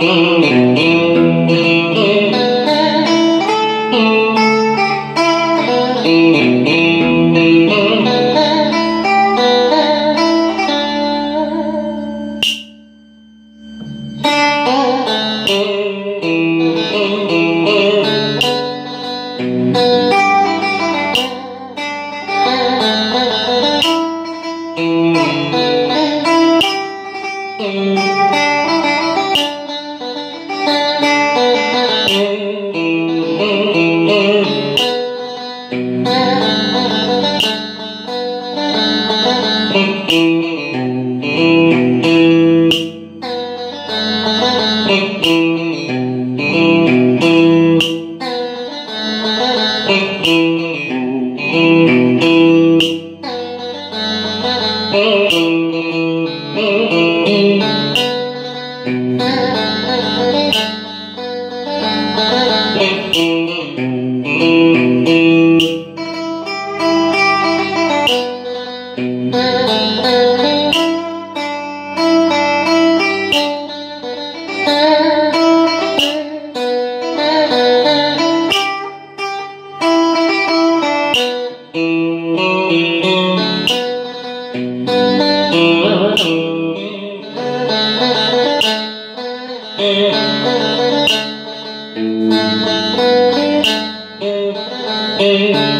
Thank Thank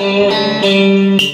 Thank you.